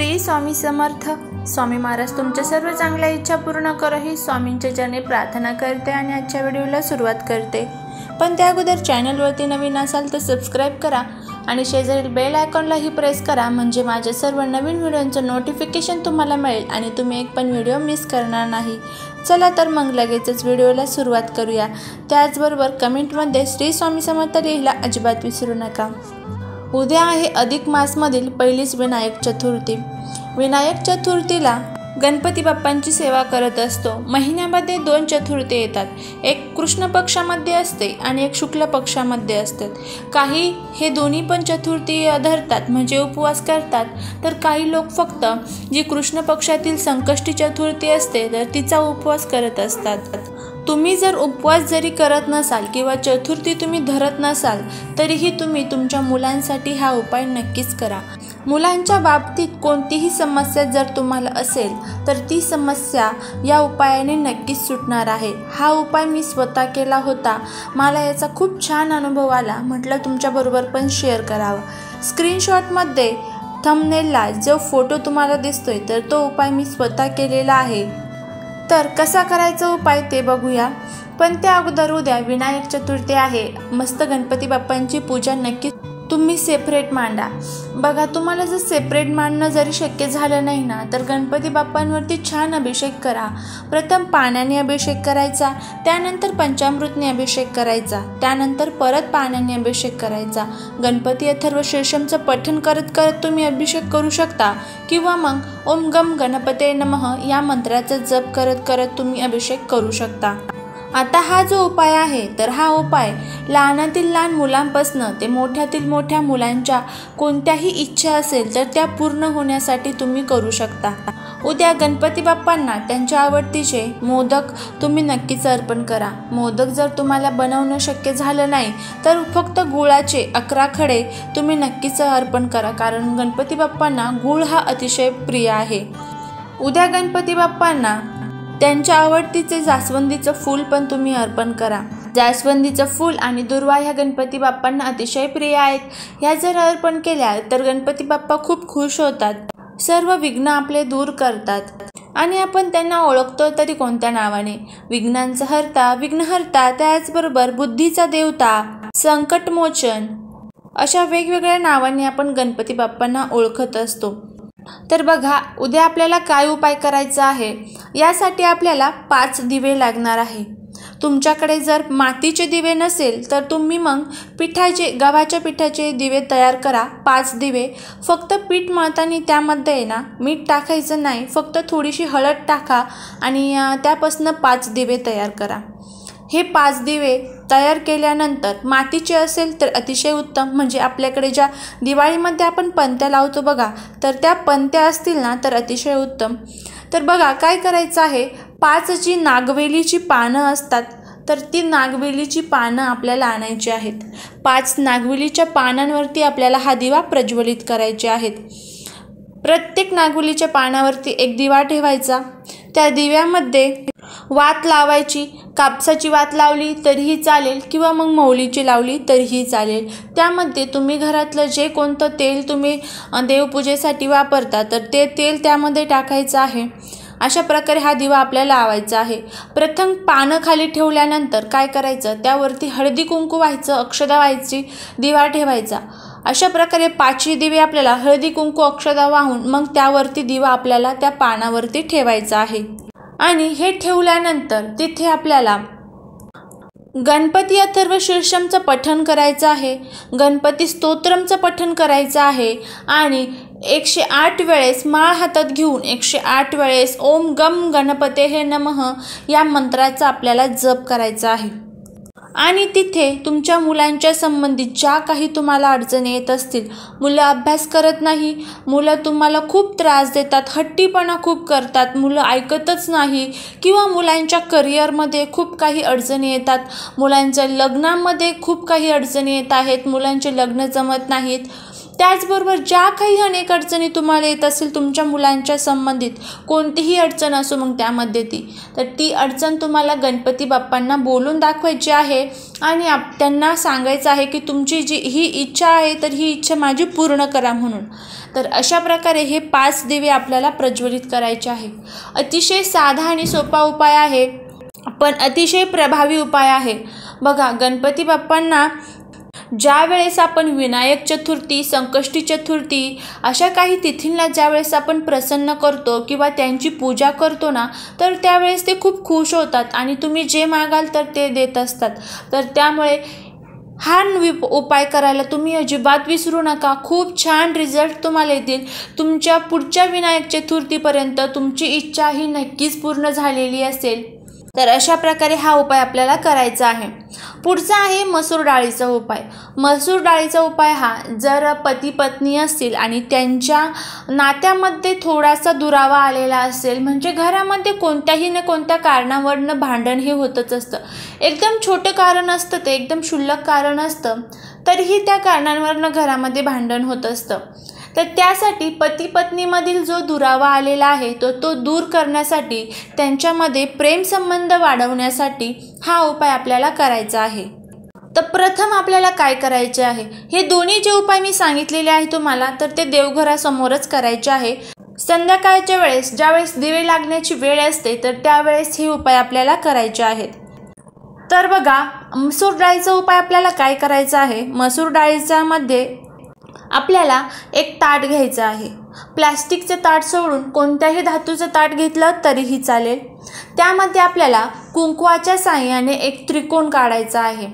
श्री स्वामी समर्थ. स्वामी महाराज तुमच्या सर्व चांगल्या इच्छा पूर्ण करो ही स्वामींच्या चरणी प्रार्थना करते आणि आजच्या व्हिडिओला सुरुवात करते. पण त्या अगोदर चॅनलवरती नवीन असाल तर सबस्क्राईब करा आणि शेजारील बेल आयकॉनलाही प्रेस करा. म्हणजे माझ्या सर्व नवीन व्हिडिओंचं नोटिफिकेशन तुम्हाला मिळेल आणि तुम्ही एक पण व्हिडिओ मिस करणार नाही. चला तर मग लगेचच व्हिडिओला सुरुवात करूया. त्याचबरोबर कमेंटमध्ये श्री स्वामी समर्थ लिहिला अजिबात विसरू नका. उद्या आहे अधिक मासमधील पहिलीच विनायक चतुर्थी. विनायक चतुर्थीला गणपती बाप्पांची सेवा करत असतो. महिन्यामध्ये दोन चतुर्थी येतात. एक कृष्ण पक्षामध्ये असते आणि एक शुक्ल पक्षामध्ये असतात काही हे दोन्ही पण चतुर्थी धरतात म्हणजे उपवास करतात. तर काही लोक फक्त जी कृष्ण पक्षातील संकष्टी चतुर्थी असते तर तिचा उपवास करत असतात. तुम्ही जर उपवास जरी करत नसाल किंवा चतुर्थी तुम्ही धरत नसाल तरीही तुम्ही तुमच्या मुलांसाठी हा उपाय नक्कीच करा. मुलांच्या बाबतीत कोणतीही समस्या जर तुम्हाला असेल तर ती समस्या या उपायाने नक्कीच सुटणार आहे. हा उपाय मी स्वतः केला होता. मला याचा खूप छान अनुभव आला. म्हटलं तुमच्याबरोबर पण शेअर करावा. स्क्रीनशॉटमध्ये थंबनेलला जो फोटो तुम्हाला दिसतोय तर तो उपाय मी स्वतः केलेला आहे. तर कसा करायचा उपाय ते बघूया. पण त्या अगोदर उद्या विनायक चतुर्थी आहे. मस्त गणपती बाप्पांची पूजा नक्की तुम्ही सेपरेट मांडा. बघा तुम्हाला जर सेपरेट मांडणं जरी शक्य झालं नाही ना तर गणपती बाप्पांवरती छान अभिषेक करा. प्रथम पाण्याने अभिषेक करायचा त्यानंतर पंचामृतने अभिषेक करायचा त्यानंतर परत पाण्याने अभिषेक करायचा. गणपती अथर्व शीर्षमचं पठण करत करत तुम्ही अभिषेक करू शकता. किंवा मग ओम गम गणपते नमः या मंत्राचा जप करत करत तुम्ही अभिषेक करू शकता. आता हा जो उपाय आहे तर हा उपाय लहानातील लहान मुलांपासनं ते मोठ्यातील मोठ्या मुलांच्या कोणत्याही इच्छा असेल तर त्या पूर्ण होण्यासाठी तुम्ही करू शकता. उद्या गणपती बाप्पांना त्यांच्या आवडतीचे मोदक तुम्ही नक्कीच अर्पण करा. मोदक जर तुम्हाला बनवणं शक्य झालं नाही तर फक्त गुळाचे अकरा खडे तुम्ही नक्कीच अर्पण करा कारण गणपती बाप्पांना गुळ हा अतिशय प्रिय आहे. उद्या गणपती बाप्पांना त्यांच्या आवडतीचे जास्वंदीचं फूल पण तुम्ही अर्पण करा. जास्वंदीचं फूल आणि दुर्वा ह्या गणपती बाप्पांना अतिशय प्रिय आहेत. ह्या जर अर्पण केल्या तर गणपती बाप्पा खूप खुश होतात. सर्व विघ्न आपले दूर करतात. आणि आपण त्यांना ओळखतो तरी कोणत्या नावाने? विघ्नांचा हरता विघ्नहर्ता त्याचबरोबर बुद्धीचा देवता संकटमोचन. अशा वेगवेगळ्या नावाने आपण गणपती बाप्पांना ओळखत असतो. तर बघा उद्या आपल्याला काय उपाय करायचा आहे? यासाठी आपल्याला पाच दिवे लागणार आहे. तुमच्याकडे जर मातीचे दिवे नसेल तर तुम्ही मग पिठाचे गव्हाच्या पिठाचे दिवे तयार करा. पाच दिवे. फक्त पीठ मळताना त्यामध्ये आहे ना मीठ टाकायचं नाही. फक्त थोडीशी हळद टाका आणि त्यापासून पाच दिवे तयार करा. हे पाच दिवे तयार केल्यानंतर मातीचे असेल तर अतिशय उत्तम. म्हणजे आपल्याकडे ज्या दिवाळीमध्ये आपण पंत्या लावतो बघा तर त्या पंत्या असतील ना तर अतिशय उत्तम. तर बघा काय करायचं आहे? पाच जी नागवेलीची पानं असतात तर ती नागवेलीची पानं आपल्याला आणायची आहेत. पाच नागवेलीच्या पानांवरती आपल्याला हा दिवा प्रज्वलित करायचे आहेत. प्रत्येक नागवेलीच्या पानावरती एक दिवा ठेवायचा. त्या दिव्यामध्ये वात लावायची. कापसाची वात लावली तरीही चालेल किंवा मग मौलीची लावली तरीही चालेल. त्यामध्ये तुम्ही घरातलं जे कोणतं तेल तुम्ही देवपूजेसाठी वापरता तर ते तेल त्यामध्ये टाकायचं आहे. अशा प्रकारे हा दिवा आपल्याला लावायचा आहे. प्रथम पानं खाली ठेवल्यानंतर काय करायचं? त्यावरती हळदी कुंकू व्हायचं अक्षदा व्हायची दिवा ठेवायचा. अशा प्रकारे पाचवी दिवे आपल्याला हळदी कुंकू अक्षदा वाहून मग त्यावरती दिवा आपल्याला त्या पानावरती ठेवायचा आहे. आणि हे ठेवल्यानंतर तिथे आपल्याला गणपती अथर्व शीर्षमचं पठण करायचं आहे. गणपती स्तोत्रमचं पठण करायचं आहे. आणि एकशे आठ वेळेस माळ हातात घेऊन एकशे आठ वेळेस ओम गम गणपते हे नमः या मंत्राचा आपल्याला जप करायचा आहे. आणि तिथे तुमच्या मुलांच्या संबंधित ज्या काही तुम्हाला अडचणी येत असतील मुलं अभ्यास करत नाही मुलं तुम्हाला खूप त्रास देतात हट्टीपणा खूप करतात मुलं ऐकतच नाही किंवा मुलांच्या करिअरमध्ये खूप काही अडचणी येतात मुलांच्या लग्नामध्ये खूप काही अडचणी येत आहेत मुलांचे लग्न जमत नाहीत त्याचबरोबर ज्या काही अनेक अडचणी तुम्हाला येत असेल तुमच्या मुलांच्या संबंधित कोणतीही अडचण असो मग त्यामध्ये ती. तर ती अडचण तुम्हाला गणपती बाप्पांना बोलून दाखवायची आहे आणि आप त्यांना सांगायचं आहे की तुमची जी ही इच्छा आहे तर ही इच्छा माझी पूर्ण करा म्हणून. तर अशा प्रकारे हे पाच दिवे आपल्याला प्रज्वलित करायचे आहे अतिशय साधा आणि सोपा उपाय आहे पण अतिशय प्रभावी उपाय आहे. बघा गणपती बाप्पांना ज्यावेळेस आपण विनायक चतुर्थी संकष्टी चतुर्थी अशा काही तिथींना ज्यावेळेस आपण प्रसन्न करतो किंवा त्यांची पूजा करतो ना तर त्यावेळेस ते खूप खुश होतात आणि तुम्ही जे मागाल तर ते देत असतात. तर त्यामुळे हा विप उपाय करायला तुम्ही अजिबात विसरू नका. खूप छान रिझल्ट तुम्हाला येतील. तुमच्या पुढच्या विनायक चतुर्थीपर्यंत तुमची इच्छा ही नक्कीच पूर्ण झालेली असेल. तर अशा प्रकारे हा उपाय आपल्याला करायचा आहे. पुढचा आहे मसूर डाळीचा उपाय. मसूर डाळीचा उपाय हा जर पती पत्नी असतील आणि त्यांच्या नात्यामध्ये थोडासा दुरावा आलेला असेल म्हणजे घरामध्ये कोणत्याही ना कोणत्या कारणावरनं भांडण हे होतच असतं. एकदम छोटं कारण असतं ते एकदम क्षुल्लक कारण असतं तरीही त्या कारणांवरनं घरामध्ये भांडण होत असतं. तर त्यासाठी पती पत्नीमधील जो दुरावा आलेला आहे तो तो दूर करण्यासाठी त्यांच्यामध्ये प्रेमसंबंध वाढवण्यासाठी हा उपाय आपल्याला करायचा आहे. तर प्रथम आपल्याला काय करायचे आहे? हे दोन्ही जे उपाय मी सांगितलेले आहे तुम्हाला तर ते देवघरासमोरच करायचे आहे. संध्याकाळच्या वेळेस ज्यावेळेस दिवे लागण्याची वेळ असते तर त्यावेळेस हे उपाय आपल्याला करायचे आहेत. तर बघा मसूर डाळीचा उपाय आपल्याला काय करायचा आहे? मसूर डाळीच्यामध्ये आपल्याला एक ताट घ्यायचं आहे. प्लॅस्टिकचं ताट सोडून कोणत्याही धातूचं ताट घेतलं तरीही चालेल. त्यामध्ये आपल्याला कुंकवाच्या साह्याने एक त्रिकोण काढायचा आहे.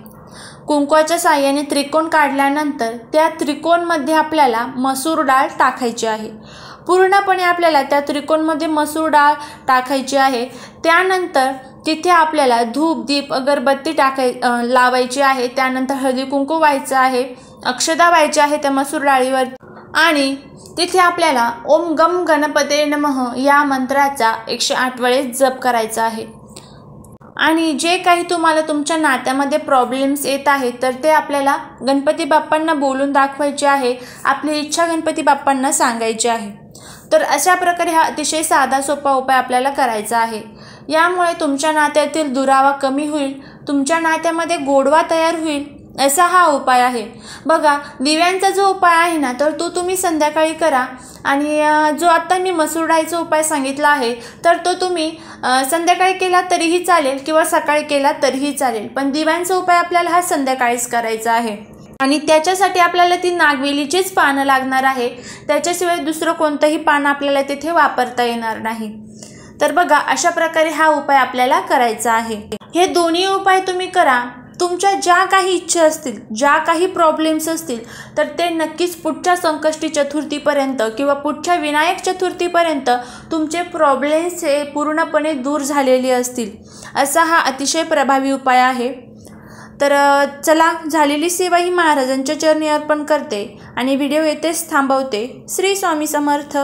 कुंकवाच्या साह्याने त्रिकोण काढल्यानंतर त्या त्रिकोणमध्ये आपल्याला मसूर डाळ टाकायची आहे. पूर्णपणे आपल्याला त्या त्रिकोणमध्ये मसूर डाळ टाकायची आहे. त्यानंतर तिथे आपल्याला धूप दीप अगरबत्ती टाकाय लावायची आहे. त्यानंतर हळदी कुंकू व्हायचं आहे. अक्षदा व्हायची आहे त्या मसूर डाळीवर. आणि तिथे आपल्याला ओम गम गणपते नमः या मंत्राचा एकशे आठ वेळेस जप करायचा आहे. आणि जे काही तुम्हाला तुमच्या नात्यामध्ये प्रॉब्लेम्स येत आहेत तर ते आपल्याला गणपती बाप्पांना बोलून दाखवायचे आहे आपली इच्छा गणपती बाप्पांना सांगायची आहे. तर अशा प्रकारे हा अतिशय साधा सोपा उपाय आपल्याला करायचा आहे. यामुळे तुमच्या नात्यातील दुरावा कमी होईल तुमच्या नात्यामध्ये गोडवा तयार होईल असा हा उपाय आहे. बघा दिव्यांचा जो उपाय आहे ना तर तो तुम्ही संध्याकाळी करा. आणि जो आत्ता मी मसूर डाळीचा उपाय सांगितला आहे तर तो तुम्ही संध्याकाळी केला तरीही चालेल किंवा सकाळी केला तरीही चालेल. पण दिव्यांचा उपाय आपल्याला हा संध्याकाळीच करायचा आहे. आणि त्याच्यासाठी आपल्याला ती नागवेलीचीच पानं लागणार आहे. त्याच्याशिवाय दुसरं कोणतंही पान आपल्याला तिथे वापरता येणार नाही. तर बघा अशा प्रकारे हा उपाय आपल्याला करायचा आहे. हे दोन्ही उपाय तुम्ही करा. तुमच्या ज्या काही इच्छा असतील ज्या काही प्रॉब्लेम्स असतील तर ते नक्कीच पुढच्या संकष्टी चतुर्थीपर्यंत किंवा पुढच्या विनायक चतुर्थीपर्यंत तुमचे प्रॉब्लेम्स हे पूर्णपणे दूर झालेले असतील. असा हा अतिशय प्रभावी उपाय आहे. तर चला झालेली सेवा ही महाराजांच्या चरणी अर्पण करते आणि व्हिडिओ येथेच थांबवते. श्री स्वामी समर्थ.